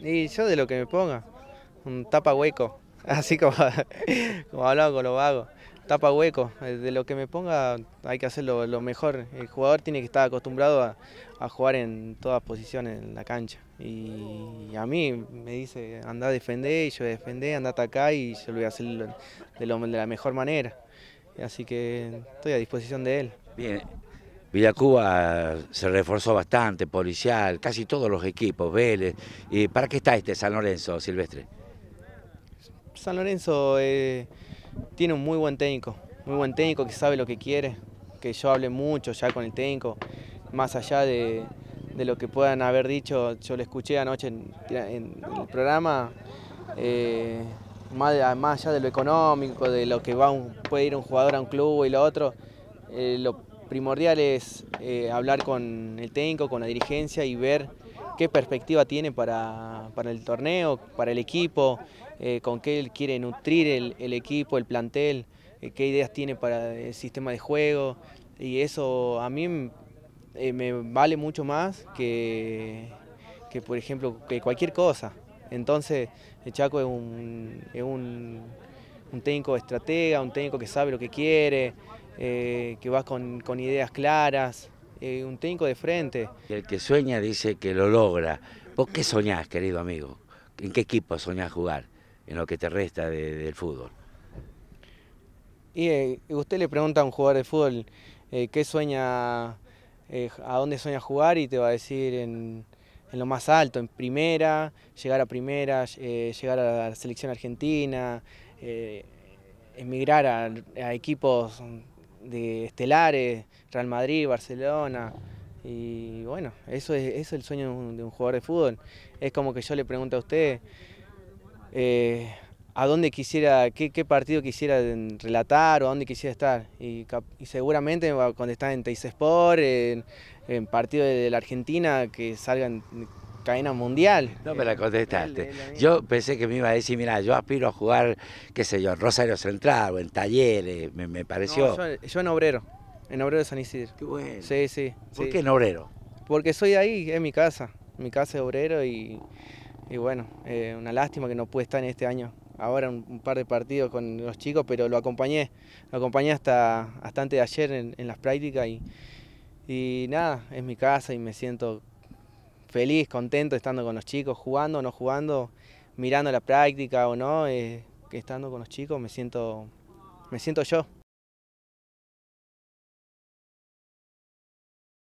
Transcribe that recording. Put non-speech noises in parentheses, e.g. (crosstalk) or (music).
Y yo de lo que me ponga, un tapa hueco, (laughs) así como, como hablaba con los vagos, tapa hueco, eh, de lo que me ponga hay que hacerlo lo mejor. El jugador tiene que estar acostumbrado a, jugar en todas posiciones en la cancha. Y, a mí me dice, anda a defender, y yo defender, anda a atacar y yo lo voy a hacer de, de la mejor manera. Así que estoy a disposición de él. Bien, Villacuba se reforzó bastante, policial, casi todos los equipos, Vélez. ¿Y para qué está este San Lorenzo, Silvestre? San Lorenzo eh, tiene un muy buen técnico, muy buen técnico que sabe lo que quiere, que yo hable mucho ya con el técnico, más allá de, lo que puedan haber dicho, yo le escuché anoche en, el programa, eh, más, allá de lo económico, de lo que va puede ir un jugador a un club y lo otro, eh, lo primordial es eh, hablar con el técnico, con la dirigencia y ver qué perspectiva tiene para, el torneo, para el equipo, eh, con qué él quiere nutrir el, equipo, el plantel, eh, qué ideas tiene para el sistema de juego. Y eso a mí me vale mucho más que, que, por ejemplo, que cualquier cosa. Entonces, el Chaco es un, es un, un técnico estratega, un técnico que sabe lo que quiere, eh, que va con, ideas claras, eh, un técnico de frente. El que sueña dice que lo logra. ¿Vos qué soñás, querido amigo? ¿En qué equipo soñás jugar en lo que te resta del fútbol? Y eh, usted le pregunta a un jugador de fútbol qué sueña, a dónde sueña jugar y te va a decir en, lo más alto, en primera, llegar a primera, llegar a la selección argentina, emigrar a equipos de estelares, Real Madrid, Barcelona. Y bueno, eso es, el sueño de un, jugador de fútbol. Es como que yo le pregunto a usted eh, a dónde quisiera, qué, partido quisiera relatar o a dónde quisiera estar. Y, seguramente cuando está en Teis Sport, en, en partido de la Argentina, que salgan cadena mundial. No me la contestaste. Yo pensé que me iba a decir, mira, yo aspiro a jugar, qué sé yo, en Rosario Central o en Talleres, me, pareció. yo, en Obrero, en Obrero de San Isidro. Qué bueno. Sí, sí. ¿Por qué en Obrero? Porque soy ahí, es mi casa, mi casa es Obrero y, bueno, eh, una lástima que no pude estar en este año. Ahora un, par de partidos con los chicos, pero lo acompañé, lo acompañé hasta, hasta antes de ayer en, las prácticas y, y nada, es mi casa y me siento feliz, contento estando con los chicos, jugando o no jugando, mirando la práctica o no, eh, estando con los chicos me siento, me siento yo.